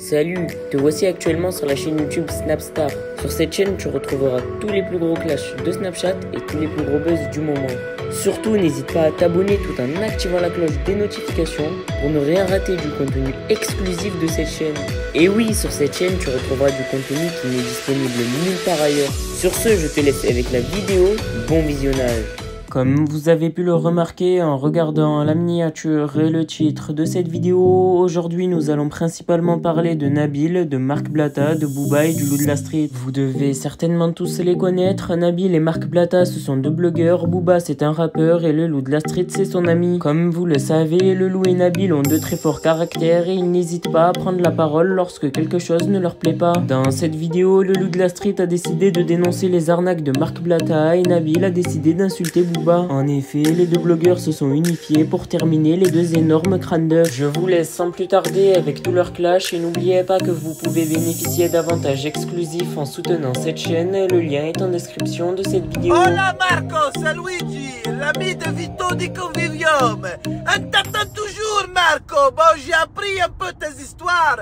Salut, te voici actuellement sur la chaîne YouTube Snapstar. Sur cette chaîne, tu retrouveras tous les plus gros clashs de Snapchat et tous les plus gros buzz du moment. Surtout, n'hésite pas à t'abonner tout en activant la cloche des notifications pour ne rien rater du contenu exclusif de cette chaîne. Et oui, sur cette chaîne, tu retrouveras du contenu qui n'est disponible nulle part ailleurs. Sur ce, je te laisse avec la vidéo. Bon visionnage. Comme vous avez pu le remarquer en regardant la miniature et le titre de cette vidéo, aujourd'hui nous allons principalement parler de Nabil, de Marc Blata, de Booba et du Loup de la Street. Vous devez certainement tous les connaître, Nabil et Marc Blata ce sont deux blogueurs, Booba c'est un rappeur et le Loup de la Street c'est son ami. Comme vous le savez, le Loup et Nabil ont de très forts caractères et ils n'hésitent pas à prendre la parole lorsque quelque chose ne leur plaît pas. Dans cette vidéo, le Loup de la Street a décidé de dénoncer les arnaques de Marc Blata et Nabil a décidé d'insulter Booba en effet, les deux blogueurs se sont unifiés pour terminer les deux énormes crânes d'œufs. Je vous laisse sans plus tarder avec tout leur clash et n'oubliez pas que vous pouvez bénéficier d'avantages exclusifs en soutenant cette chaîne. Le lien est en description de cette vidéo. Hola Marco, c'est Luigi, l'ami de Vito di Convivium. On toujours Marco. Bon, j'ai appris un peu tes histoires.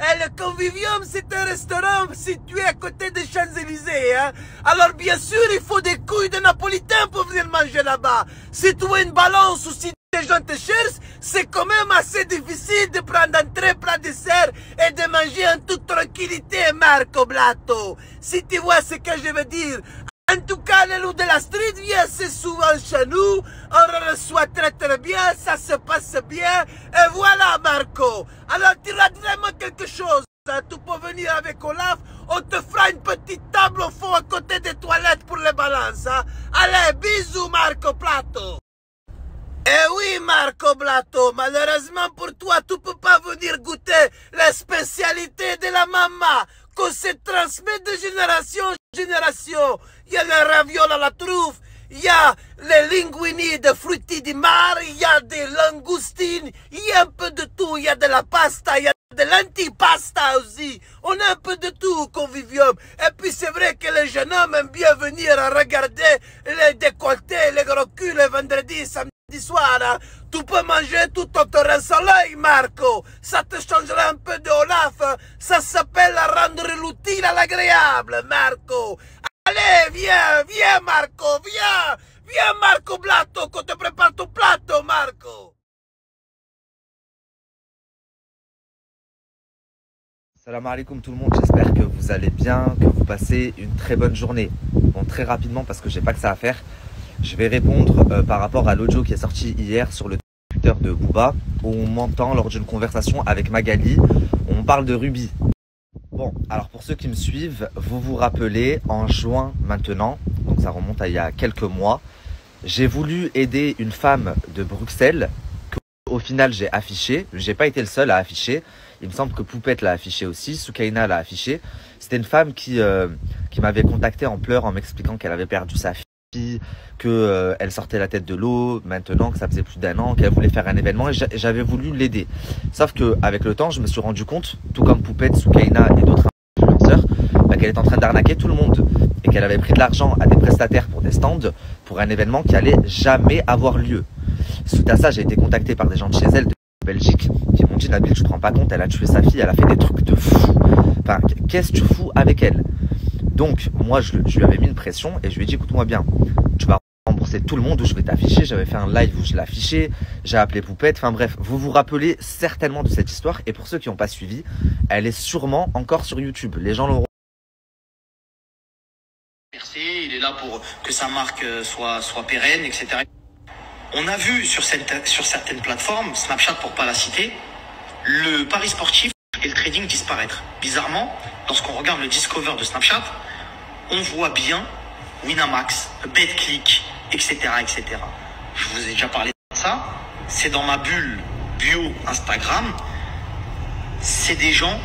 Et le Convivium, c'est un restaurant situé à côté des Champs-Élysées. Hein? Alors bien sûr, il faut des couilles de napolitain pour venir manger là-bas. Si tu as une balance ou si les gens te cherchent, c'est quand même assez difficile de prendre un très plat dessert et de manger en toute tranquillité, Marco Blato. Si tu vois ce que je veux dire. En tout cas, le loup de la street vient assez souvent chez nous. On reçoit très très bien, ça se passe bien. Et voilà, Marco. Alors, tu rates vraiment quelque chose. hein. Tu peux venir avec Olaf, on te fera une petite table au fond à côté des toilettes pour les balances. hein. Allez, bisous, Marco Plato. Eh oui, Marco Blato, malheureusement pour toi, tu peux pas venir goûter la spécialité de la maman, qu'on se transmet de génération en génération. Il y a le ravioli à la truffe, il y a les linguini de frutti di mare, il y a des langoustines, il y a un peu de tout, il y a de la pasta, il y a de l'antipasta aussi. On a un peu de tout au convivium. Et puis c'est vrai que les jeunes hommes aiment bien venir regarder les décolletés, les gros culs le vendredi, samedi soir. hein. Tu peux manger tout terrain soleil, Marco. Ça te changera un peu de Olaf. Ça s'appelle rendre l'utile à l'agréable, Marco. Allez, viens, viens, Marco, viens. Viens, Marco Blato, qu'on te prépare ton plateau, Marco. Salam alaikum tout le monde, j'espère que vous allez bien, que vous passez une très bonne journée. Bon, très rapidement parce que j'ai pas que ça à faire, je vais répondre euh, par rapport à l'audio qui est sorti hier sur le Twitter de Booba où on m'entend lors d'une conversation avec Magali, on parle de Ruby. Bon, alors pour ceux qui me suivent, vous vous rappelez en juin maintenant, donc ça remonte à il y a quelques mois, j'ai voulu aider une femme de Bruxelles que au final j'ai affiché, j'ai pas été le seul à afficher. Il me semble que Poupette l'a affiché aussi, Soukaina l'a affiché. C'était une femme qui, euh, qui m'avait contacté en pleurs en m'expliquant qu'elle avait perdu sa fille, que euh, elle sortait la tête de l'eau maintenant, que ça faisait plus d'un an, qu'elle voulait faire un événement et j'a- j'avais voulu l'aider. Sauf que avec le temps, je me suis rendu compte, tout comme Poupette, Soukaina et d'autres influenceurs, bah, qu'elle est en train d'arnaquer tout le monde et qu'elle avait pris de l'argent à des prestataires pour des stands pour un événement qui allait jamais avoir lieu. Suite à ça, j'ai été contacté par des gens de chez elle, de Belgique, qui m'ont dit Nabil, tu te rends pas compte, elle a tué sa fille, elle a fait des trucs de fou. Enfin, qu'est-ce que tu fous avec elle? Donc, moi, je, lui avais mis une pression et je lui ai dit écoute-moi bien, tu vas rembourser tout le monde où je vais t'afficher. J'avais fait un live où je l'affichais, j'ai appelé Poupette. Enfin bref, vous vous rappelez certainement de cette histoire. Et pour ceux qui n'ont pas suivi, elle est sûrement encore sur YouTube. Les gens l'auront Merci, il est là pour que sa marque euh, soit, soit pérenne, etc. On a vu sur, sur certaines plateformes, Snapchat pour pas la citer, le pari sportif et le trading disparaître. Bizarrement, lorsqu'on regarde le Discover de Snapchat, on voit bien Winamax, BetClick, etc., etc. Je vous ai déjà parlé de ça. C'est dans ma bulle bio Instagram. C'est des gens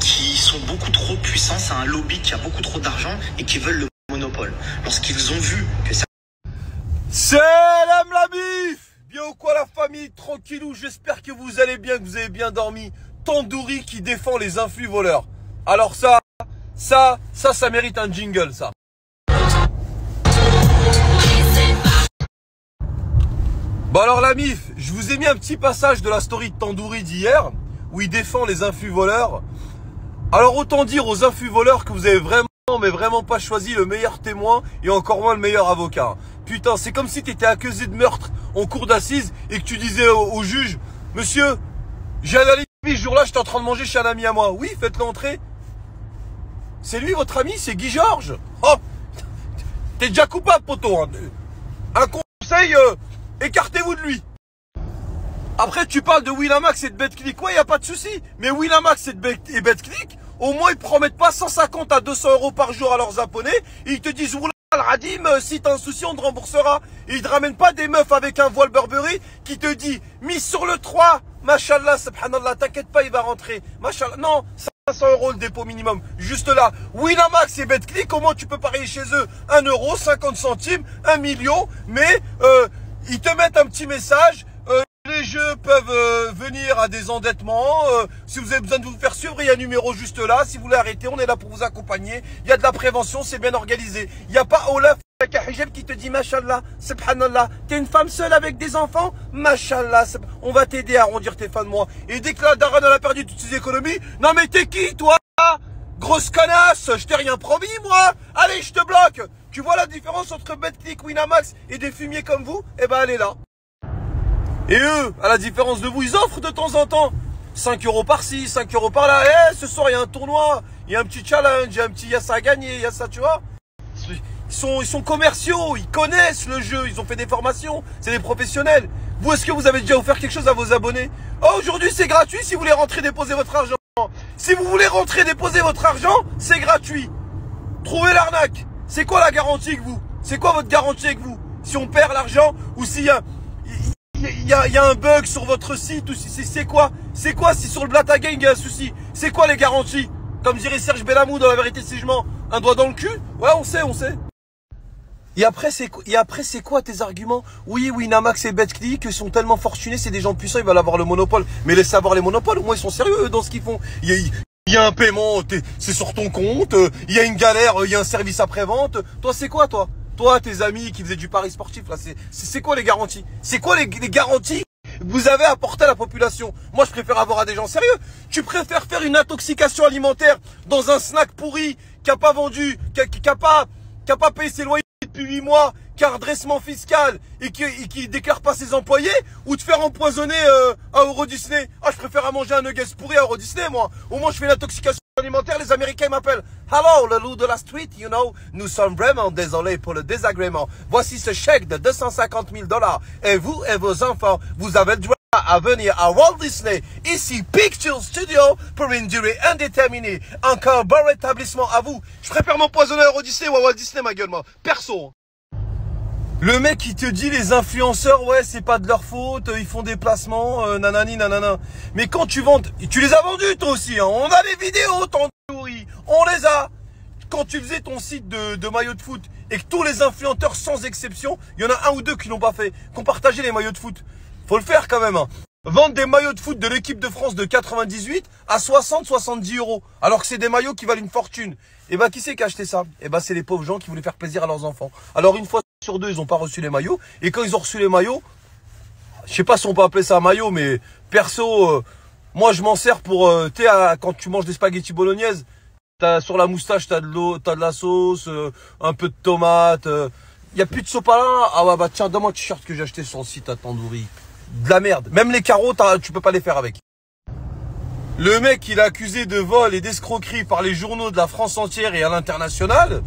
qui sont beaucoup trop puissants. C'est un lobby qui a beaucoup trop d'argent et qui veulent le monopole. Lorsqu'ils ont vu que ça Salam la bif Bien ou quoi la famille? Tranquillou, j'espère que vous allez bien, que vous avez bien dormi. Tandoori qui défend les influx voleurs. Alors ça, ça, ça, ça mérite un jingle ça. Bon alors la mif, je vous ai mis un petit passage de la story de Tandoori d'hier où il défend les infus voleurs. Alors autant dire aux infus voleurs que vous avez vraiment, mais vraiment pas choisi le meilleur témoin et encore moins le meilleur avocat. Putain, c'est comme si tu étais accusé de meurtre en cour d'assises et que tu disais au, juge, monsieur, j'ai ce jour-là, j'étais en train de manger chez un ami à moi. Oui, faites-le entrer. C'est lui votre ami, c'est Guy Georges. Oh, t'es déjà coupable, poteau. Hein. Un conseil, euh, écartez-vous de lui. Après, tu parles de Winamax et de BetClick. Ouais, y a pas de souci. Mais Winamax et, et BetClick, au moins, ils promettent pas 150 à 200 euros par jour à leurs abonnés. ils te disent, oula, Radim, euh, si t'as un souci, on te remboursera. Ils te ramènent pas des meufs avec un voile Burberry qui te dit, mise sur le 3, machallah, subhanallah, t'inquiète pas, il va rentrer. Machallah, non, 500 euros le dépôt minimum. Juste là, Winamax et BetClick, comment tu peux parier chez eux? 1 euro, 50 centimes, 1 million, mais euh, ils te mettent un petit message, les jeux peuvent euh, venir à des endettements. Euh, si vous avez besoin de vous faire suivre, il y a un numéro juste là. Si vous voulez arrêter, on est là pour vous accompagner. Il y a de la prévention, c'est bien organisé. Il n'y a pas Olaf qui te dit Mashallah, subhanallah, t'es une femme seule avec des enfants? Mashallah, on va t'aider à arrondir tes fins de mois. Et dès que la daronne a perdu toutes ses économies, non mais t'es qui toi? Grosse connasse, je t'ai rien promis moi Allez, je te bloque Tu vois la différence entre BetClick, Winamax et des fumiers comme vous? Eh ben elle est là. Et eux, à la différence de vous, ils offrent de temps en temps 5 euros par-ci, 5 euros par-là. Eh, ce soir, il y a un tournoi, il y a un petit challenge, il y a un petit, il y a ça à gagner, il y a ça, tu vois. Ils sont, ils sont commerciaux, ils connaissent le jeu, ils ont fait des formations, c'est des professionnels. Vous, est-ce que vous avez déjà offert quelque chose à vos abonnés? Oh, aujourd'hui, c'est gratuit si vous voulez rentrer déposer votre argent. Si vous voulez rentrer déposer votre argent, c'est gratuit. Trouvez l'arnaque. C'est quoi la garantie que vous? C'est quoi votre garantie avec vous? Si on perd l'argent ou s'il y a il y, a, un bug sur votre site ou si c'est quoi? C'est quoi si sur le Blata Gang il y a un souci? C'est quoi les garanties? Comme dirait Serge Bellamou dans la vérité de jugement, un doigt dans le cul? Ouais, on sait, on sait. Et après, c'est quoi tes arguments? Oui, oui, Namax et BetClick sont tellement fortunés, c'est des gens puissants, ils veulent avoir le monopole. Mais laissez avoir les monopoles, au moins ils sont sérieux dans ce qu'ils font. Il y, a, un paiement, c'est sur ton compte, il y a une galère, il y a un service après-vente. Toi, c'est quoi, toi? Toi, tes amis qui faisaient du pari sportif, là, c'est quoi les garanties? C'est quoi les, garanties que vous avez apportées à la population? Moi, je préfère avoir à des gens sérieux. Tu préfères faire une intoxication alimentaire dans un snack pourri qui a pas vendu, qui a, pas, pas payé ses loyers depuis 8 mois, a redressement fiscal et qui, déclare pas ses employés, ou te faire empoisonner euh, à Euro Disney Ah, je préfère à manger un nuggets pourri à Euro Disney, moi. Au moins, je fais une intoxication alimentaire, les Américains m'appellent. Hello, le loup de la street, you know. Nous sommes vraiment désolés pour le désagrément. Voici ce chèque de 250 000 dollars. Et vous et vos enfants, vous avez droit à venir à Walt Disney, ici Picture Studio, pour une durée indéterminée. Encore bon rétablissement à vous. Je préfère m'empoisonner à Euro Disney ou à Walt Disney, ma gueule, moi. Perso. Le mec qui te dit les influenceurs, ouais, c'est pas de leur faute, ils font des placements, euh, nanani, nanana. Mais quand tu vends, tu les as vendus toi aussi, hein. on a des vidéos, ton nourri, on les a. Quand tu faisais ton site de, de maillots de foot et que tous les influenceurs, sans exception, il y en a un ou deux qui l'ont pas fait, qui ont partagé les maillots de foot. Faut le faire quand même. Hein. Vendre des maillots de foot de l'équipe de France de 98 à 60-70 euros, alors que c'est des maillots qui valent une fortune. Et eh bah ben, qui c'est qui a acheté ça? Et eh bah ben, c'est les pauvres gens qui voulaient faire plaisir à leurs enfants. Alors une fois sur deux, ils n'ont pas reçu les maillots. Et quand ils ont reçu les maillots, je sais pas si on peut appeler ça un maillot, mais perso, euh, moi je m'en sers pour, euh, tu sais, quand tu manges des spaghettis bolognaises, sur la moustache, tu as de l'eau, as de la sauce, euh, un peu de tomate. Il y a plus de sopalin. Ah bah tiens, donne-moi un t-shirt que j'ai acheté sur le site à Tandoori. De la merde. Même les carreaux, tu peux pas les faire avec. Le mec, il est accusé de vol et d'escroquerie par les journaux de la France entière et à l'international.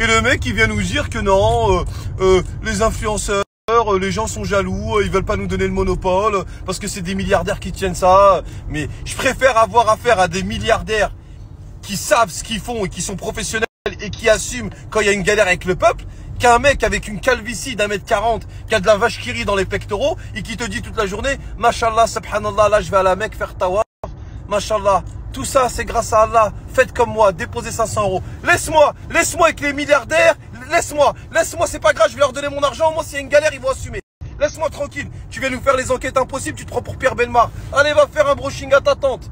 Et le mec, il vient nous dire que non, euh, euh, les influenceurs, euh, les gens sont jaloux, ils veulent pas nous donner le monopole parce que c'est des milliardaires qui tiennent ça. Mais je préfère avoir affaire à des milliardaires qui savent ce qu'ils font et qui sont professionnels et qui assument quand il y a une galère avec le peuple qu'un mec avec une calvitie d'un mètre quarante, qui a de la vache qui rit dans les pectoraux et qui te dit toute la journée, Mashallah, subhanallah, là je vais à la Mecque faire tawaf, Mashallah, tout ça, c'est grâce à Allah. Faites comme moi, déposez 500 euros. Laisse-moi, laisse-moi avec les milliardaires. Laisse-moi, laisse-moi, c'est pas grave, je vais leur donner mon argent. Moi, s'il y a une galère, ils vont assumer. Laisse-moi tranquille. Tu viens nous faire les enquêtes impossibles, tu te prends pour Pierre Belmar. Allez, va faire un brushing à ta tante.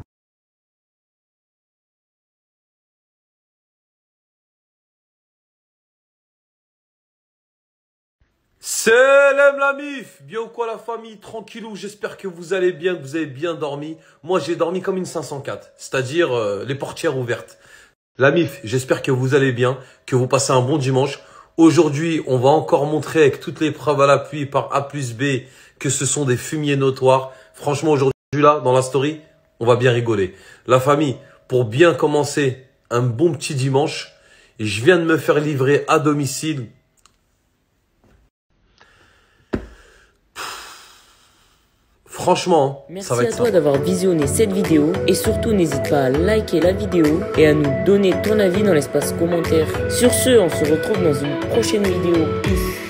La mif Bien ou quoi la famille Tranquillou, j'espère que vous allez bien, que vous avez bien dormi. Moi j'ai dormi comme une 504, c'est-à-dire euh, les portières ouvertes. La mif, j'espère que vous allez bien, que vous passez un bon dimanche. Aujourd'hui, on va encore montrer avec toutes les preuves à l'appui par A plus B que ce sont des fumiers notoires. Franchement, aujourd'hui là, dans la story, on va bien rigoler. La famille, pour bien commencer un bon petit dimanche, je viens de me faire livrer à domicile Franchement, Merci ça va à toi d'avoir visionné cette vidéo et surtout n'hésite pas à liker la vidéo et à nous donner ton avis dans l'espace commentaire. Sur ce, on se retrouve dans une prochaine vidéo. Peace.